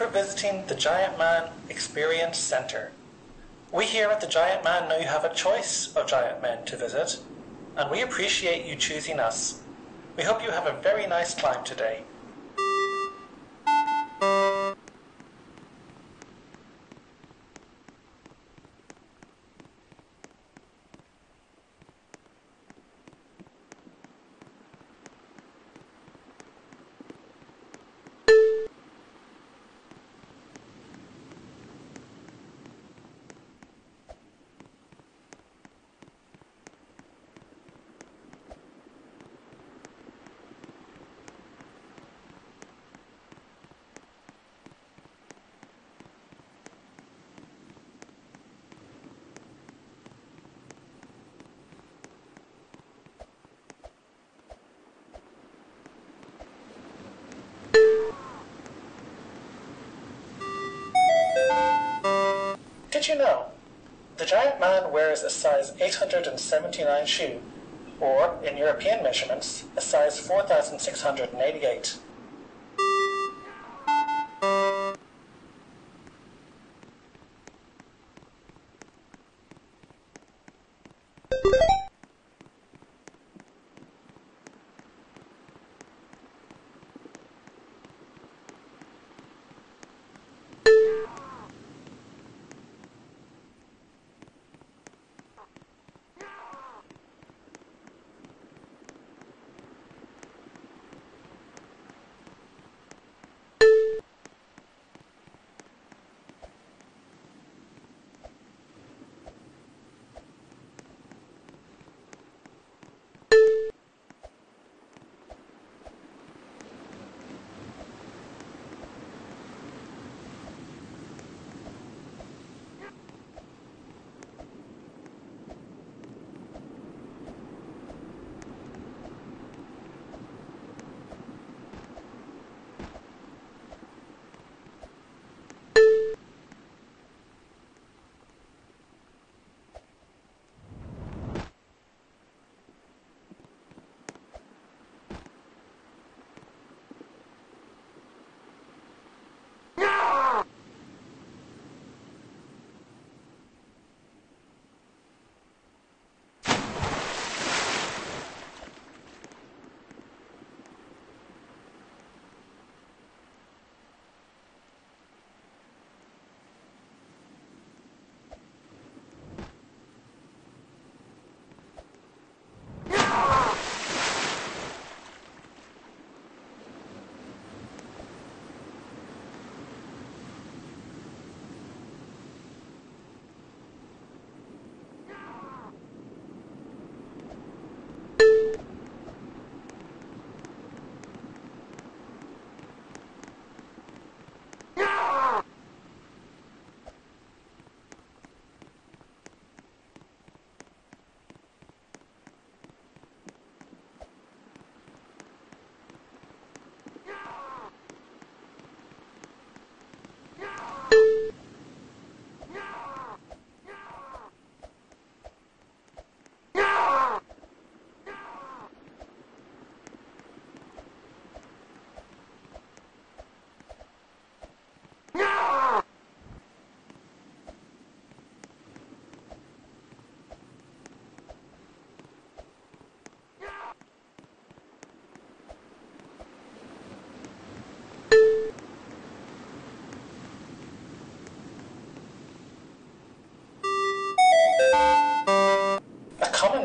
For visiting the Giant Man Experience Center. We here at the Giant Man know you have a choice of giant men to visit, and we appreciate you choosing us. We hope you have a very nice time today. Did you know? The giant man wears a size 879 shoe, or, in European measurements, a size 4688.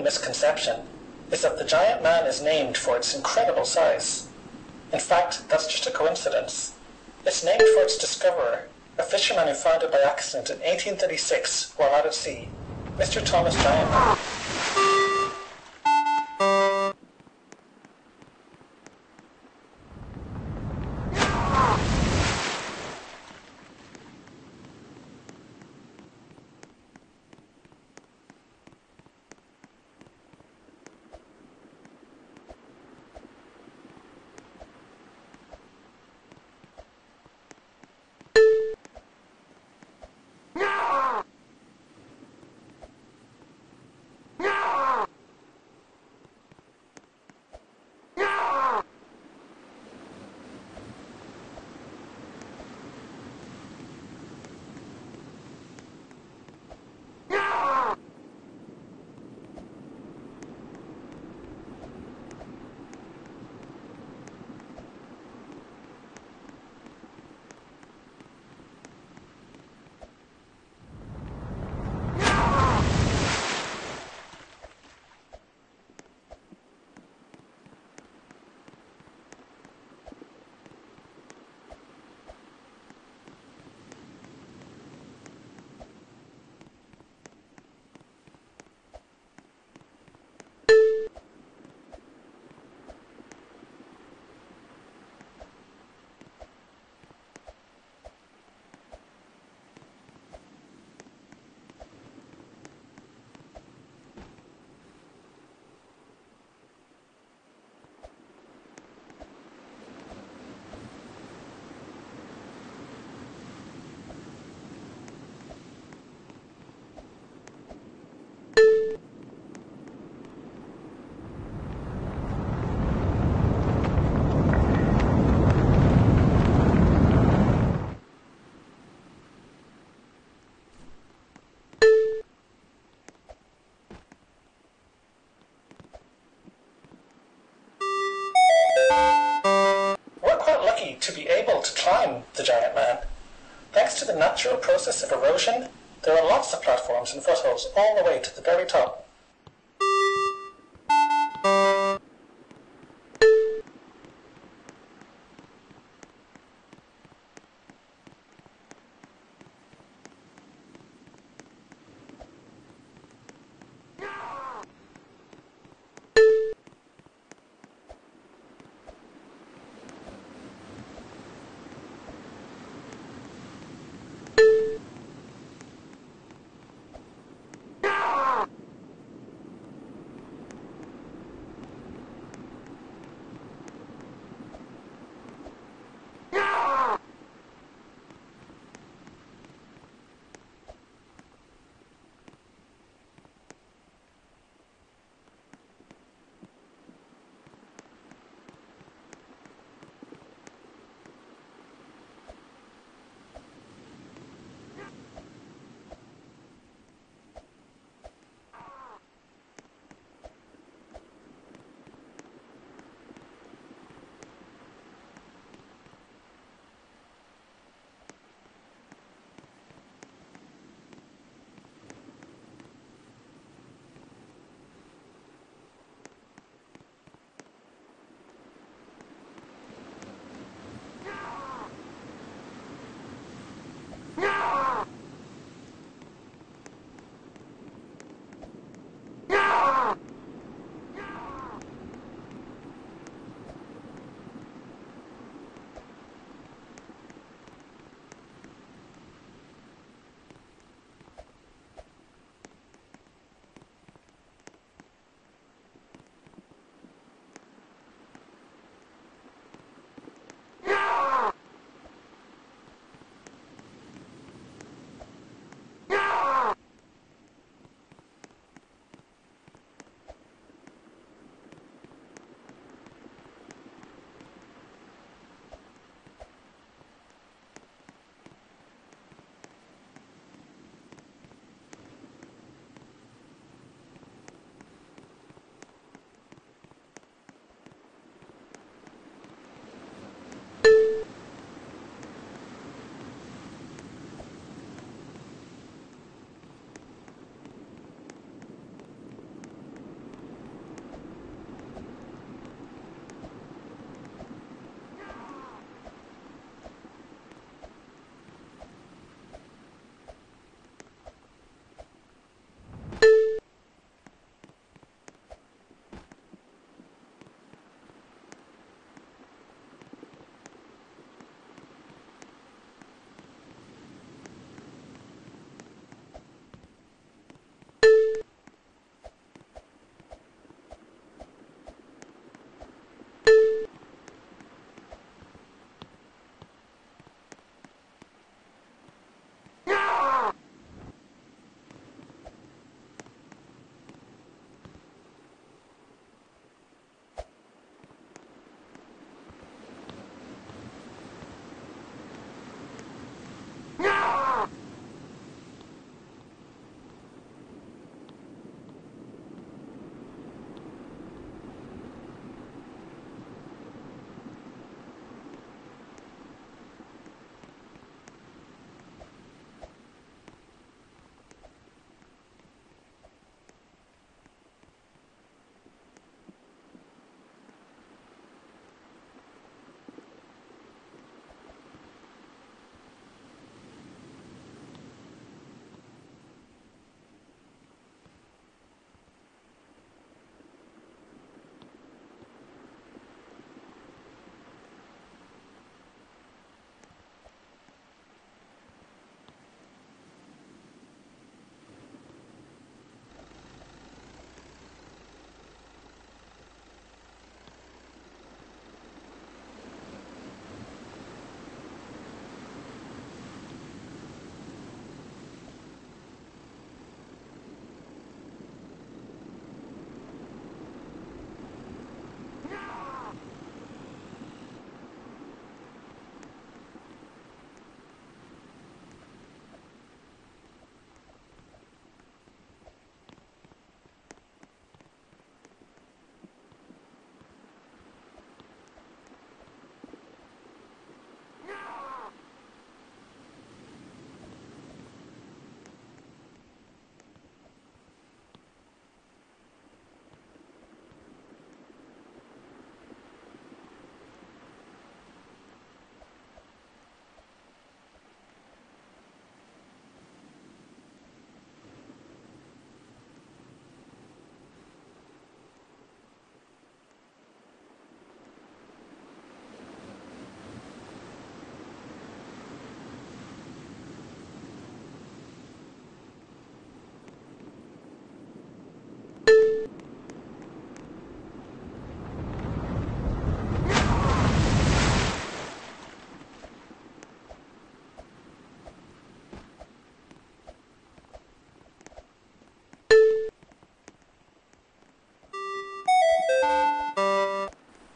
Misconception is that the giant man is named for its incredible size. In fact, that's just a coincidence. It's named for its discoverer, a fisherman who found it by accident in 1836 while out at sea, Mr. Thomas Giant Man. Climb the giant man. Thanks to the natural process of erosion, there are lots of platforms and footholds all the way to the very top.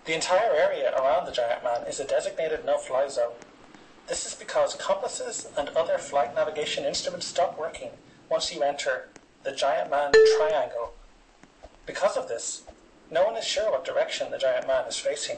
The entire area around the giant man is a designated no-fly zone. This is because compasses and other flight navigation instruments stop working once you enter the giant man triangle. Because of this, no one is sure what direction the giant man is facing.